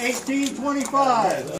1825.